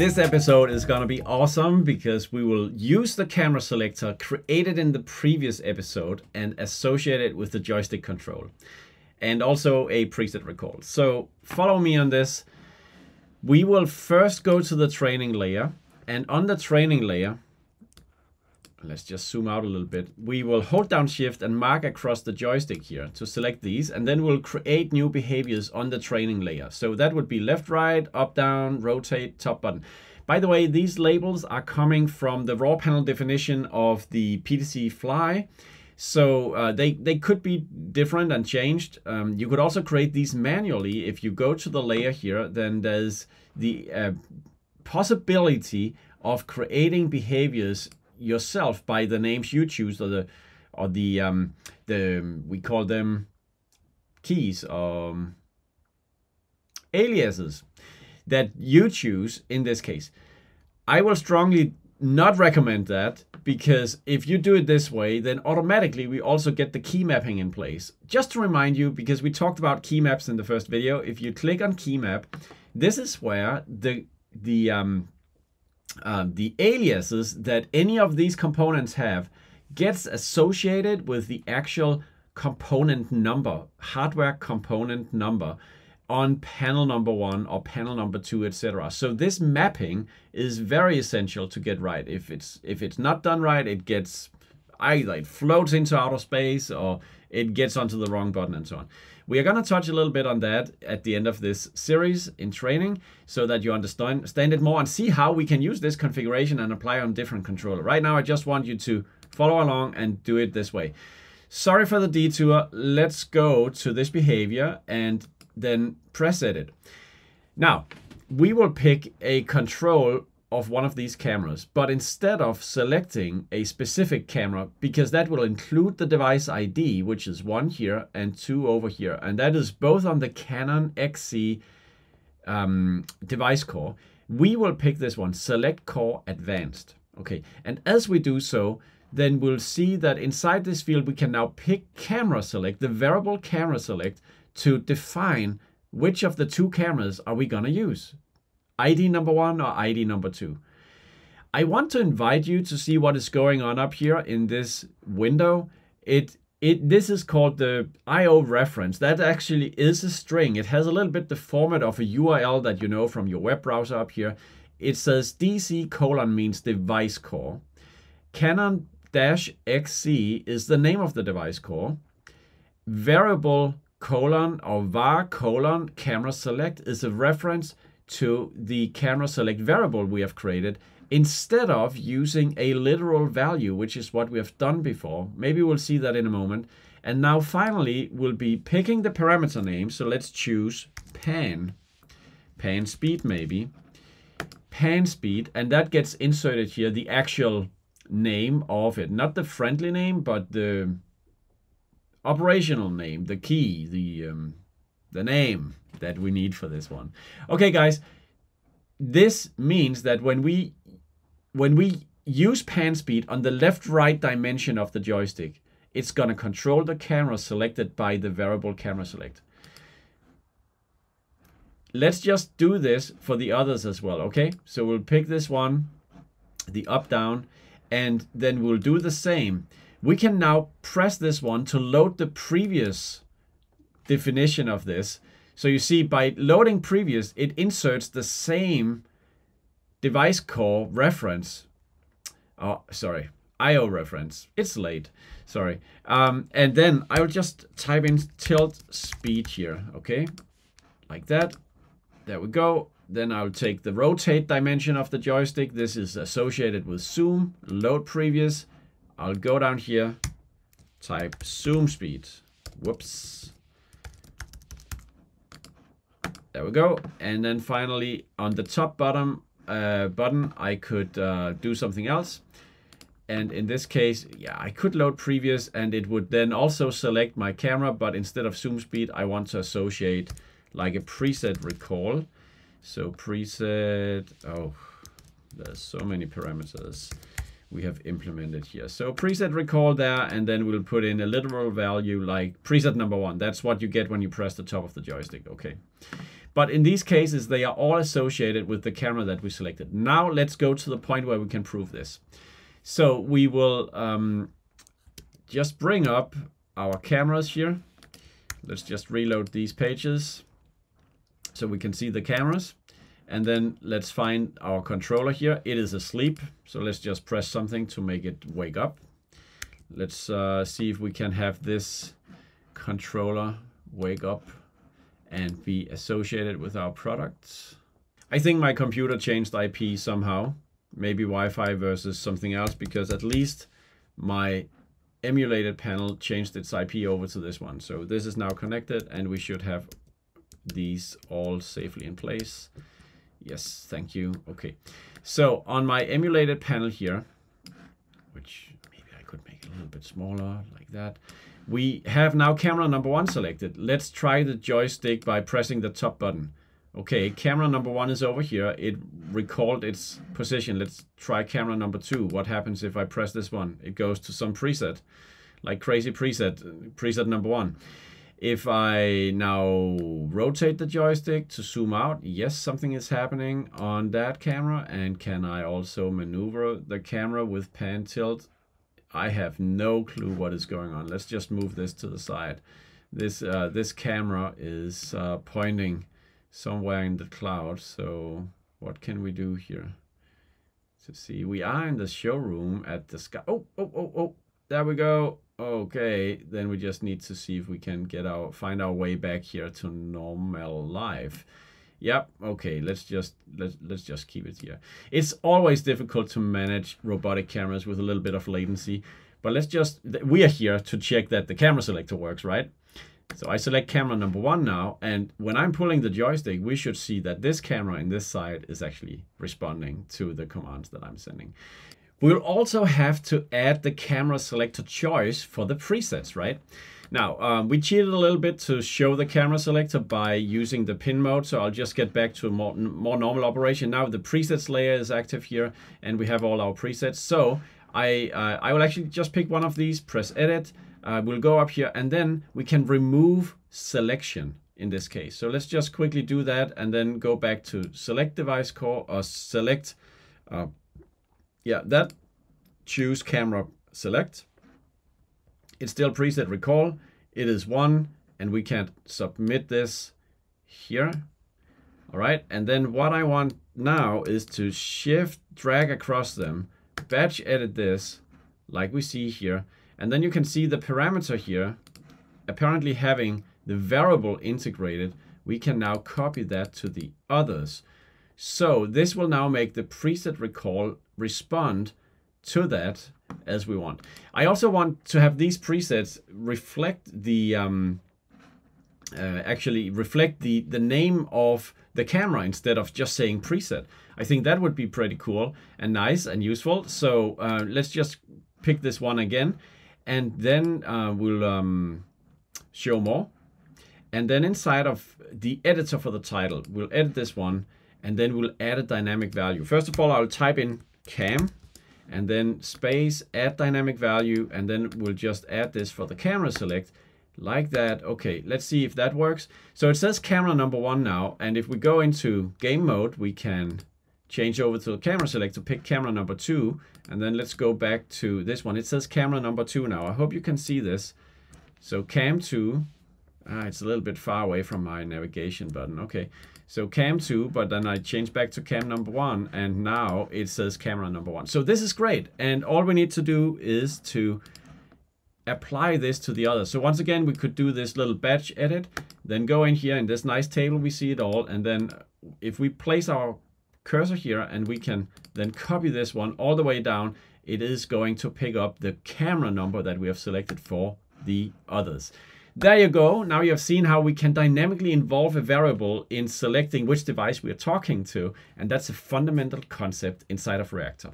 This episode is gonna be awesome because we will use the camera selector created in the previous episode and associate it with the joystick control and also a preset recall. So follow me on this. We will first go to the training layer and on the training layer, let's just zoom out a little bit. We will hold down shift and mark across the joystick here to select these and then we'll create new behaviors on the training layer. So that would be left, right, up, down, rotate, top button. By the way, these labels are coming from the raw panel definition of the PTZ Fly. So uh, they, they could be different and changed. Um, you could also create these manually. If you go to the layer here, then there's the uh, possibility of creating behaviors yourself by the names you choose or the or the um the we call them keys um aliases that you choose in this case. I will strongly not recommend that because if you do it this way then automatically we also get the key mapping in place. Just to remind you because we talked about key maps in the first video if you click on key map this is where the the um um, the aliases that any of these components have gets associated with the actual component number, hardware component number on panel number one or panel number two, etc. So this mapping is very essential to get right. If it's if it's not done right, it gets either it floats into outer space or it gets onto the wrong button and so on. We are going to touch a little bit on that at the end of this series in training so that you understand, it more and see how we can use this configuration and apply on different controller. Right now, I just want you to follow along and do it this way. Sorry for the detour. Let's go to this behavior and then press edit. Now, we will pick a control of one of these cameras, but instead of selecting a specific camera, because that will include the device ID, which is one here and two over here, and that is both on the Canon XC um, device core, we will pick this one, select core advanced. Okay, and as we do so, then we'll see that inside this field, we can now pick camera select, the variable camera select, to define which of the two cameras are we gonna use. ID number one or ID number two. I want to invite you to see what is going on up here in this window. It it this is called the IO reference. That actually is a string. It has a little bit the format of a URL that you know from your web browser up here. It says DC colon means device core. Canon dash XC is the name of the device core. Variable colon or var colon camera select is a reference to the camera select variable we have created instead of using a literal value, which is what we have done before. Maybe we'll see that in a moment. And now finally, we'll be picking the parameter name. So let's choose pan, pan speed maybe, pan speed, and that gets inserted here, the actual name of it, not the friendly name, but the operational name, the key, the um, the name that we need for this one. Okay, guys, this means that when we when we use pan speed on the left right dimension of the joystick, it's to control the camera selected by the variable camera select. Let's just do this for the others as well, okay? So we'll pick this one, the up down, and then we'll do the same. We can now press this one to load the previous definition of this. So you see by loading previous, it inserts the same device core reference. Oh, sorry, IO reference. It's late, sorry. Um, and then I will just type in tilt speed here, okay? Like that. There we go. Then I'll take the rotate dimension of the joystick. This is associated with zoom, load previous. I'll go down here, type zoom speed. Whoops. There we go. And then finally on the top bottom uh, button, I could uh, do something else. And in this case, yeah, I could load previous and it would then also select my camera, but instead of zoom speed, I want to associate like a preset recall. So preset, oh, there's so many parameters we have implemented here. So preset recall there, and then we'll put in a literal value like preset number one. That's what you get when you press the top of the joystick, okay. But in these cases, they are all associated with the camera that we selected. Now let's go to the point where we can prove this. So we will um, just bring up our cameras here. Let's just reload these pages so we can see the cameras. And then let's find our controller here. It is asleep, so let's just press something to make it wake up. Let's uh, see if we can have this controller wake up and be associated with our products. I think my computer changed IP somehow, maybe Wi-Fi versus something else, because at least my emulated panel changed its IP over to this one. So this is now connected and we should have these all safely in place. Yes, thank you. Okay, so on my emulated panel here, which maybe I could make a little bit smaller like that, we have now camera number one selected. Let's try the joystick by pressing the top button. Okay, camera number one is over here. It recalled its position. Let's try camera number two. What happens if I press this one? It goes to some preset, like crazy preset, preset number one. If I now rotate the joystick to zoom out, yes, something is happening on that camera. And can I also maneuver the camera with pan tilt? I have no clue what is going on. Let's just move this to the side. This, uh, this camera is uh, pointing somewhere in the cloud. So what can we do here? To see, we are in the showroom at the sky. Oh, oh, oh, oh, there we go. Okay, then we just need to see if we can get our find our way back here to normal life. Yep, okay, let's just let's let's just keep it here. It's always difficult to manage robotic cameras with a little bit of latency, but let's just we are here to check that the camera selector works, right? So I select camera number one now, and when I'm pulling the joystick, we should see that this camera in this side is actually responding to the commands that I'm sending. We'll also have to add the camera selector choice for the presets, right? Now, um, we cheated a little bit to show the camera selector by using the pin mode, so I'll just get back to a more, more normal operation. Now the presets layer is active here, and we have all our presets. So I, uh, I will actually just pick one of these, press edit, uh, we'll go up here, and then we can remove selection in this case. So let's just quickly do that, and then go back to select device core, or select uh, yeah, that choose camera select. It's still preset recall. It is one, and we can submit this here. All right, and then what I want now is to shift, drag across them, batch edit this, like we see here, and then you can see the parameter here, apparently having the variable integrated, we can now copy that to the others. So this will now make the preset recall respond to that as we want. I also want to have these presets reflect the um, uh, actually reflect the the name of the camera instead of just saying preset. I think that would be pretty cool and nice and useful. So uh, let's just pick this one again, and then uh, we'll um, show more. And then inside of the editor for the title, we'll edit this one and then we'll add a dynamic value. First of all, I'll type in cam and then space, add dynamic value, and then we'll just add this for the camera select like that. Okay, let's see if that works. So it says camera number one now, and if we go into game mode, we can change over to the camera select to pick camera number two, and then let's go back to this one. It says camera number two now. I hope you can see this. So cam two, ah, it's a little bit far away from my navigation button. Okay, so cam 2, but then I change back to cam number 1, and now it says camera number 1. So this is great, and all we need to do is to apply this to the other. So once again, we could do this little batch edit, then go in here in this nice table, we see it all, and then if we place our cursor here and we can then copy this one all the way down, it is going to pick up the camera number that we have selected for the others. There you go. Now you have seen how we can dynamically involve a variable in selecting which device we are talking to. And that's a fundamental concept inside of Reactor.